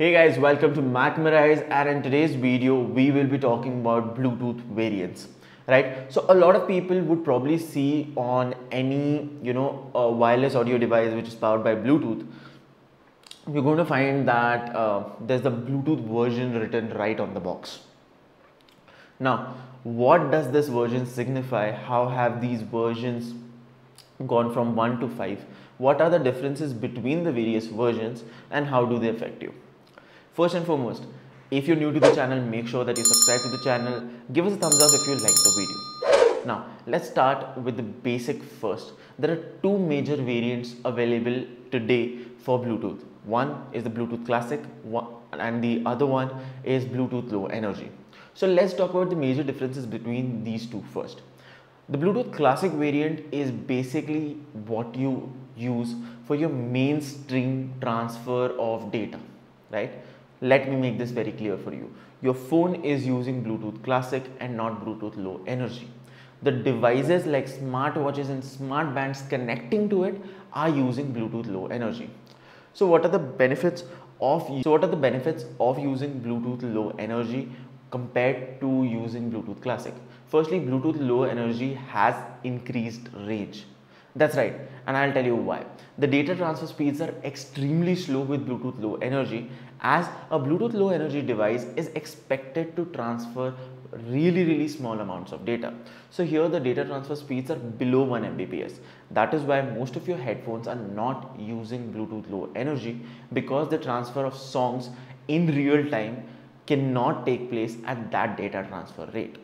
Hey guys, welcome to Macmerise and in today's video we will be talking about Bluetooth variants right? So a lot of people would probably see on any you know a wireless audio device which is powered by Bluetooth you're going to find that uh, there's the Bluetooth version written right on the box. Now what does this version signify? How have these versions gone from 1 to 5 what are the differences between the various versions and how do they affect you First and foremost, if you're new to the channel, make sure that you subscribe to the channel. Give us a thumbs up if you like the video. Now, let's start with the basic first. There are two major variants available today for Bluetooth. One is the Bluetooth Classic and the other one is Bluetooth Low Energy. So let's talk about the major differences between these two first. The Bluetooth Classic variant is basically what you use for your mainstream transfer of data, right? Let me make this very clear for you. Your phone is using Bluetooth Classic and not Bluetooth Low Energy. The devices like smartwatches and smart bands connecting to it are using Bluetooth Low Energy. So what are the benefits of so what are the benefits of using Bluetooth Low Energy compared to using Bluetooth Classic? Firstly, Bluetooth Low Energy has increased range. That's right, and I'll tell you why. The data transfer speeds are extremely slow with Bluetooth Low Energy as a Bluetooth low energy device is expected to transfer really really small amounts of data. So here the data transfer speeds are below 1 Mbps. That is why most of your headphones are not using Bluetooth low energy because the transfer of songs in real time cannot take place at that data transfer rate.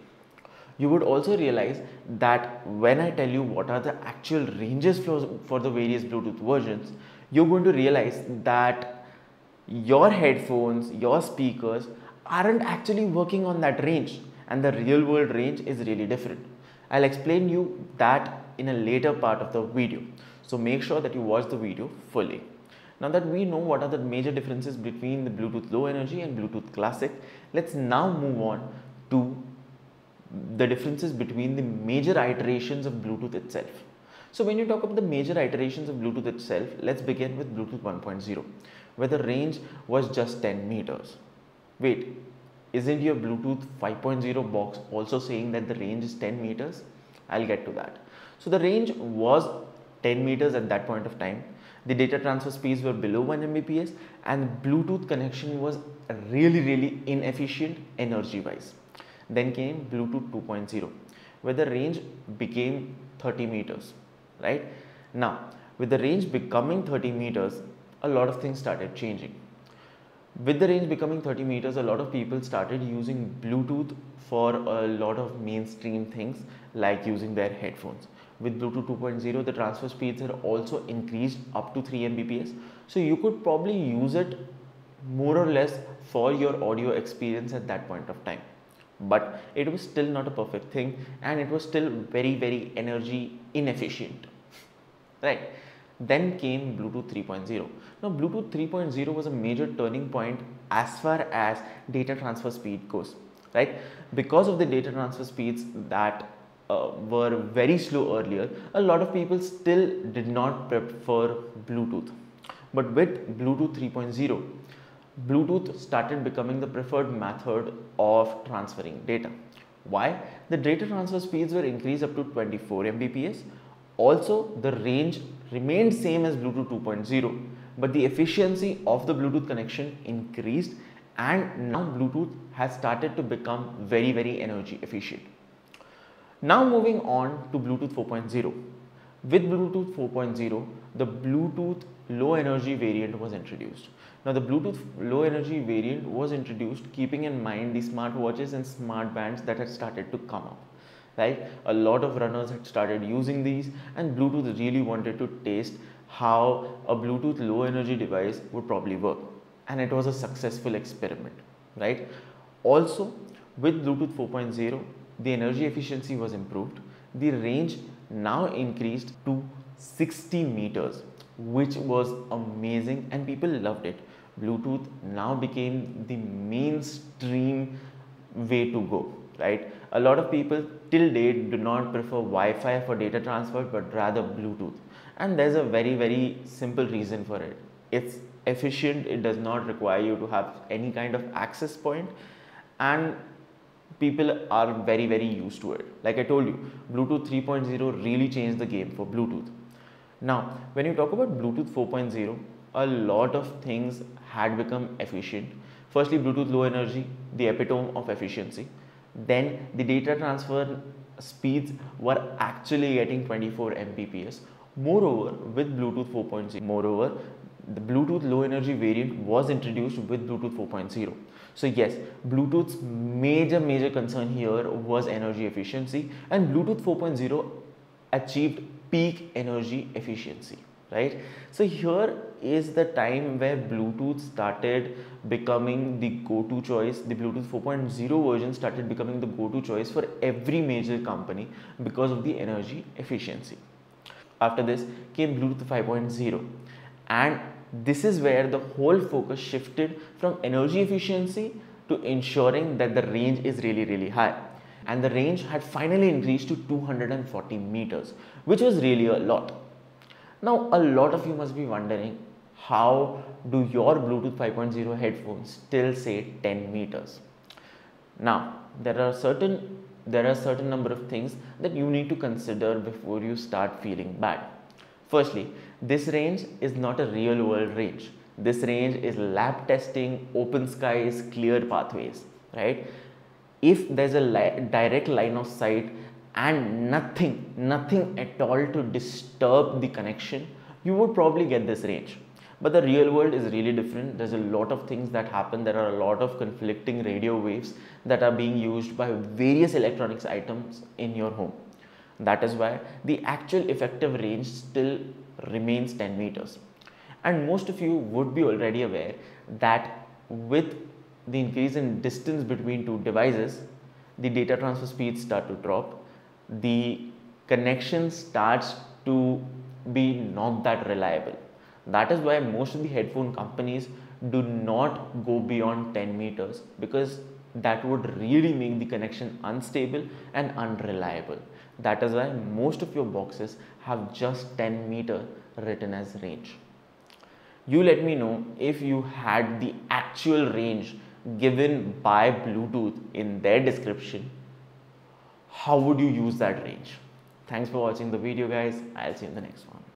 You would also realize that when I tell you what are the actual ranges for, for the various Bluetooth versions, you're going to realize that your headphones, your speakers aren't actually working on that range and the real world range is really different. I'll explain you that in a later part of the video. So make sure that you watch the video fully. Now that we know what are the major differences between the Bluetooth low energy and Bluetooth classic, let's now move on to the differences between the major iterations of Bluetooth itself. So when you talk about the major iterations of Bluetooth itself, let's begin with Bluetooth 1.0 where the range was just 10 meters. Wait, isn't your Bluetooth 5.0 box also saying that the range is 10 meters? I'll get to that. So the range was 10 meters at that point of time. The data transfer speeds were below 1 Mbps and Bluetooth connection was really really inefficient energy wise. Then came Bluetooth 2.0 where the range became 30 meters, right? Now, with the range becoming 30 meters, a lot of things started changing. With the range becoming 30 meters, a lot of people started using Bluetooth for a lot of mainstream things like using their headphones. With Bluetooth 2.0, the transfer speeds are also increased up to 3 Mbps. So you could probably use it more or less for your audio experience at that point of time. But it was still not a perfect thing and it was still very, very energy inefficient. Right? Then came Bluetooth 3.0. Now Bluetooth 3.0 was a major turning point as far as data transfer speed goes, right? Because of the data transfer speeds that uh, were very slow earlier, a lot of people still did not prefer Bluetooth. But with Bluetooth 3.0, Bluetooth started becoming the preferred method of transferring data. Why? The data transfer speeds were increased up to 24 Mbps. Also, the range remained same as Bluetooth 2.0 but the efficiency of the Bluetooth connection increased and now Bluetooth has started to become very very energy efficient. Now moving on to Bluetooth 4.0. With Bluetooth 4.0 the Bluetooth low energy variant was introduced. Now the Bluetooth low energy variant was introduced keeping in mind the smartwatches and smart bands that had started to come up right? A lot of runners had started using these and bluetooth really wanted to taste how a bluetooth low energy device would probably work. And it was a successful experiment right? Also with bluetooth 4.0 the energy efficiency was improved. The range now increased to 60 meters which was amazing and people loved it. Bluetooth now became the mainstream way to go right? A lot of people till date do not prefer Wi-Fi for data transfer but rather Bluetooth. And there's a very very simple reason for it. It's efficient it does not require you to have any kind of access point and people are very very used to it. Like i told you bluetooth 3.0 really changed the game for bluetooth. Now when you talk about bluetooth 4.0 a lot of things had become efficient. Firstly bluetooth low energy the epitome of efficiency. Then the data transfer speeds were actually getting 24 mbps. Moreover with bluetooth 4.0 moreover the bluetooth low energy variant was introduced with bluetooth 4.0 so yes, Bluetooth's major, major concern here was energy efficiency and Bluetooth 4.0 achieved peak energy efficiency, right? So here is the time where Bluetooth started becoming the go-to choice. The Bluetooth 4.0 version started becoming the go-to choice for every major company because of the energy efficiency. After this came Bluetooth 5.0 and this is where the whole focus shifted from energy efficiency to ensuring that the range is really really high. And the range had finally increased to 240 meters which was really a lot. Now a lot of you must be wondering how do your bluetooth 5.0 headphones still say 10 meters? Now there are certain there are certain number of things that you need to consider before you start feeling bad Firstly, this range is not a real world range. This range is lab testing, open skies, clear pathways, right? If there's a li direct line of sight and nothing, nothing at all to disturb the connection, you would probably get this range. But the real world is really different. There's a lot of things that happen. There are a lot of conflicting radio waves that are being used by various electronics items in your home. That is why the actual effective range still remains 10 meters. And most of you would be already aware that with the increase in distance between two devices, the data transfer speeds start to drop, the connection starts to be not that reliable. That is why most of the headphone companies do not go beyond 10 meters because that would really make the connection unstable and unreliable. That is why most of your boxes have just 10 meter written as range. You let me know if you had the actual range given by Bluetooth in their description. How would you use that range? Thanks for watching the video guys. I'll see you in the next one.